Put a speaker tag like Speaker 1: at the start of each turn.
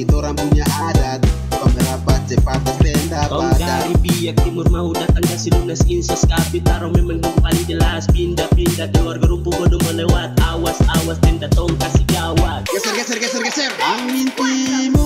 Speaker 1: itu orang punya adat. Pemerapat cepat tenda Kau
Speaker 2: dari pihak timur mau datang ke lunas insos Kapitaro memang yang paling jelas. Pindah-pindah keluar gerumpu bodoh melewat Awas-awas tenda tong kasih gawat.
Speaker 3: Geser geser geser geser.
Speaker 1: Angin timur.